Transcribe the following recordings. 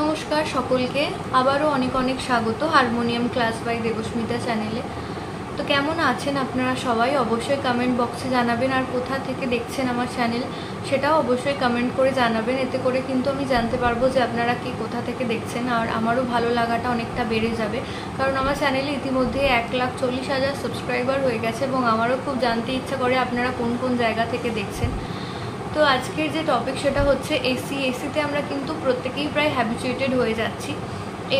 নমস্কার সকলকে। আবারও অনেক অনেক স্বাগত হারমোনিয়াম ক্লাস বাই দেবস্মিতা চ্যানেলে। তো কেমন আছেন আপনারা সবাই? অবশ্যই কমেন্ট বক্সে জানাবেন আর কোথা থেকে দেখছেন আমার চ্যানেল সেটাও অবশ্যই কমেন্ট করে জানাবেন। এতে করে কিন্তু আমি জানতে পারব যে আপনারা কি কোথা থেকে দেখছেন আর আমারও ভালো লাগাটা অনেকটা বেড়ে যাবে। কারণ আমার চ্যানেলে ইতিমধ্যে এক লাখ চল্লিশ হাজার সাবস্ক্রাইবার হয়ে গেছে এবং আমারও খুব জানতে ইচ্ছা করে আপনারা কোন কোন জায়গা থেকে দেখছেন। তো আজকের যে টপিক সেটা হচ্ছে এসি এসিতে আমরা কিন্তু প্রত্যেকেই প্রায় হ্যাবিচুয়েটেড হয়ে যাচ্ছি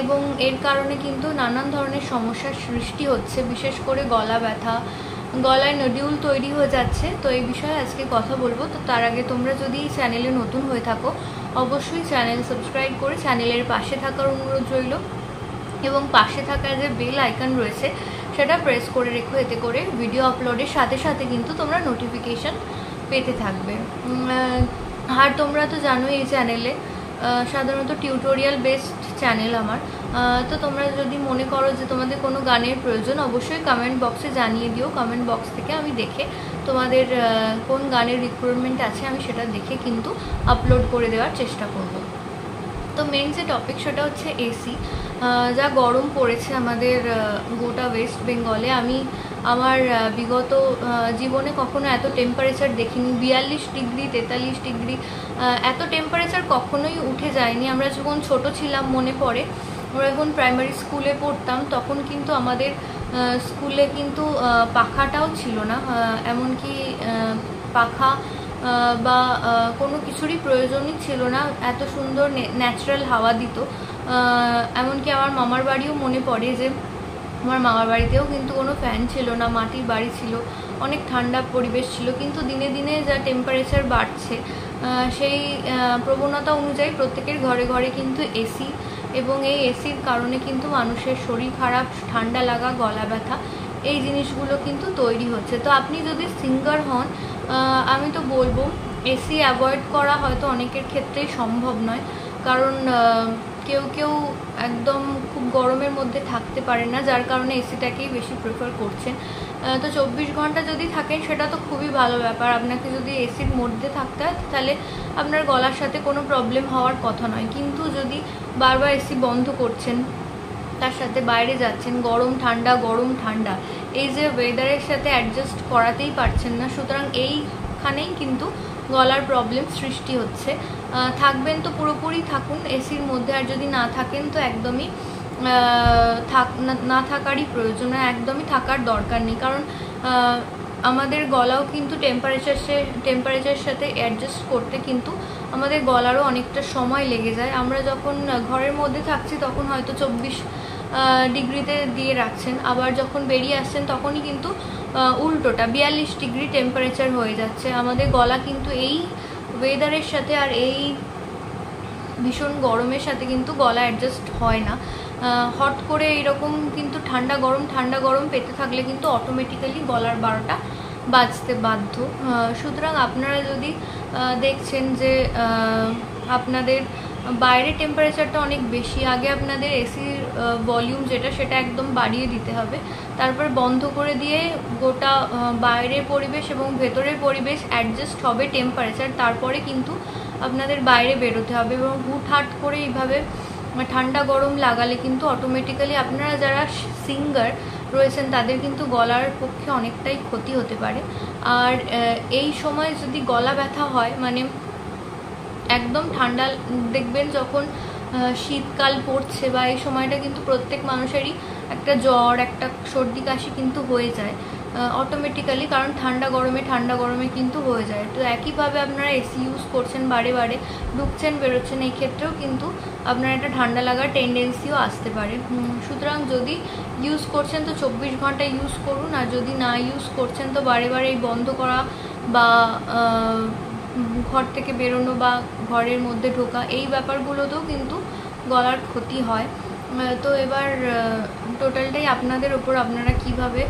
এবং এর কারণে কিন্তু নানান ধরনের সমস্যার সৃষ্টি হচ্ছে, বিশেষ করে গলা ব্যথা, গলায় নডিউল তৈরি হয়ে যাচ্ছে। তো এই বিষয়ে আজকে কথা বলব। তো তার আগে তোমরা যদি চ্যানেলে নতুন হয়ে থাকো, অবশ্যই চ্যানেল সাবস্ক্রাইব করে চ্যানেলের পাশে থাকার অনুরোধ রইল এবং পাশে থাকা যে বেল আইকন রয়েছে, সেটা প্রেস করে রেখো। এতে করে ভিডিও আপলোডের সাথে সাথে কিন্তু তোমরা নোটিফিকেশান পেতে থাকবে। আর তোমরা তো জানো এই চ্যানেলে সাধারণত টিউটোরিয়াল বেসড চ্যানেল আমার। তো তোমরা যদি মনে করো যে তোমাদের কোনো গানের প্রয়োজন, অবশ্যই কমেন্ট বক্সে জানিয়ে দিও। কমেন্ট বক্স থেকে আমি দেখে তোমাদের কোন গানের রিক্রুটমেন্ট আছে আমি সেটা দেখে কিন্তু আপলোড করে দেওয়ার চেষ্টা করব। তো মেন যে টপিক সেটা হচ্ছে এসি যা গরম পড়েছে আমাদের গোটা ওয়েস্ট বেঙ্গলে আমি আমার বিগত জীবনে কখনো এত টেম্পারেচার দেখিনি। বিয়াল্লিশ ডিগ্রি, তেতাল্লিশ ডিগ্রি এত টেম্পারেচার কখনোই উঠে যায়নি। আমরা যখন ছোট ছিলাম, মনে পড়ে, আমরা যখন প্রাইমারি স্কুলে পড়তাম, তখন কিন্তু আমাদের স্কুলে কিন্তু পাখাটাও ছিল না। এমনকি পাখা বা কোনো কিছুরই প্রয়োজনই ছিল না। এত সুন্দর ন্যাচারাল হাওয়া দিত। এমনকি আমার মামার বাড়িও মনে পড়ে যে আমার মামার বাড়িতেও কিন্তু কোনো ফ্যান ছিল না, মাটির বাড়ি ছিল, অনেক ঠান্ডা পরিবেশ ছিল, কিন্তু দিনে দিনে যা টেম্পারেচার বাড়ছে সেই প্রবণতা অনুযায়ী প্রত্যেকের ঘরে ঘরে কিন্তু এসি এবং এই এসির কারণে কিন্তু মানুষের শরীর খারাপ, ঠান্ডা লাগা, গলা ব্যথা, এই জিনিসগুলো কিন্তু তৈরি হচ্ছে। তো আপনি যদি সিঙ্গার হন আমি তো বলব এসি অ্যাভয়েড করা হয়তো অনেকের ক্ষেত্রেই সম্ভব নয়, কারণ কেউ কেউ একদম খুব গরমের মধ্যে থাকতে পারে না, যার কারণে এসিটাকেই বেশি প্রেফার করছেন। তো চব্বিশ ঘণ্টা যদি থাকেন, সেটা তো খুবই ভালো ব্যাপার। আপনাকে যদি এসির মধ্যে থাকতে হয়, তাহলে আপনার গলার সাথে কোনো প্রবলেম হওয়ার কথা নয়। কিন্তু যদি বারবার এসি বন্ধ করছেন, তার সাথে বাইরে যাচ্ছেন, গরম, ঠান্ডা গরম, ঠান্ডা, এই যে ওয়েদারের সাথে অ্যাডজাস্ট করাতেই পারছেন না, সুতরাং এইখানেই কিন্তু গলার প্রবলেম সৃষ্টি হচ্ছে। থাকবেন তো পুরোপুরি থাকুন এসির মধ্যে, আর যদি না থাকেন তো একদমই থাক, না থাকারই প্রয়োজন একদমই থাকার দরকার নেই। কারণ আমাদের গলাও কিন্তু টেম্পারেচার সে টেম্পারেচারের সাথে অ্যাডজাস্ট করতে কিন্তু আমাদের গলারও অনেকটা সময় লেগে যায়। আমরা যখন ঘরের মধ্যে থাকছি তখন হয়তো চব্বিশ ডিগ্রিতে দিয়ে রাখছেন। আবার যখন বেরিয়ে আসছেন, তখনই কিন্তু উল্টোটা, বিয়াল্লিশ ডিগ্রি টেম্পারেচার হয়ে যাচ্ছে। আমাদের গলা কিন্তু এই ওয়েদারের সাথে আর এই ভীষণ গরমের সাথে কিন্তু গলা অ্যাডজাস্ট হয় না। হট করে এরকম কিন্তু ঠান্ডা গরম ঠান্ডা গরম পেতে থাকলে কিন্তু অটোমেটিক্যালি গলার বারোটা বাজতে বাধ্য। সুতরাং আপনারা যদি দেখছেন যে আপনাদের বাইরে টেম্পারেচারটা অনেক বেশি, আগে আপনাদের এসির ভলিউম যেটা, সেটা একদম বাড়িয়ে দিতে হবে। তারপর বন্ধ করে দিয়ে গোটা বাইরের পরিবেশ এবং ভেতরের পরিবেশ অ্যাডজাস্ট হবে টেম্পারেচার তারপরে কিন্তু আপনাদের বাইরে বেরোতে হবে এবং হুটহাট করে এইভাবে ঠান্ডা গরম লাগালে কিন্তু অটোমেটিক্যালি আপনারা যারা সিঙ্গার রয়েছেন, তাদের কিন্তু গলার পক্ষে অনেকটাই ক্ষতি হতে পারে। আর এই সময় যদি গলা ব্যথা হয় মানে একদম ঠান্ডা, দেখবেন যখন শীতকাল পড়ছে বা এই সময়টা কিন্তু প্রত্যেক মানুষেরই একটা জ্বর, একটা সর্দি কাশি কিন্তু হয়ে যায় অটোমেটিক্যালি কারণ ঠান্ডা গরমে ঠান্ডা গরমে কিন্তু হয়ে যায়। তো একইভাবে আপনারা এসি ইউজ করছেন বারে বারে, ঢুকছেন, বেরোচ্ছেন, এই ক্ষেত্রেও কিন্তু আপনার একটা ঠান্ডা লাগার টেন্ডেন্সিও আসতে পারে। সুতরাং যদি ইউজ করছেন তো চব্বিশ ঘণ্টা ইউজ করুন, আর যদি না ইউজ করছেন তো বারে বারে এই বন্ধ করা বা ঘর থেকে বেরোনো বা ঘরের মধ্যে ঢোকা, এই ব্যাপারগুলোতেও কিন্তু গলার ক্ষতি হয়। তো এবার টোটালটাই আপনাদের ওপর আপনারা কীভাবে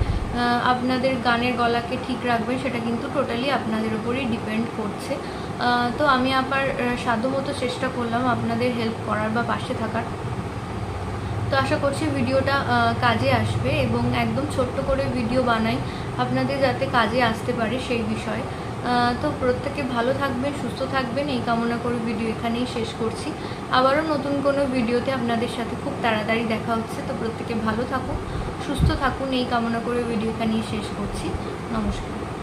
আপনাদের গানের গলাকে ঠিক রাখবেন সেটা কিন্তু টোটালি আপনাদের ওপরই ডিপেন্ড করছে। তো আমি আবার সাধ্যমতো চেষ্টা করলাম আপনাদের হেল্প করার বা পাশে থাকার। তো আশা করছি ভিডিওটা কাজে আসবে এবং একদম ছোট্ট করে ভিডিও বানাই আপনাদের যাতে কাজে আসতে পারে সেই বিষয়ে। তো প্রত্যেকে ভালো থাকবেন, সুস্থ থাকবেন। এই কামনা করে ভিডিও এখানেই শেষ করছি। আবারও নতুন কোনো ভিডিওতে আপনাদের সাথে খুব তাড়াতাড়ি দেখা হচ্ছে, তো প্রত্যেকে ভালো থাকুন, সুস্থ থাকুন। এই কামনা করে ভিডিও এখানেই শেষ করছি। নমস্কার।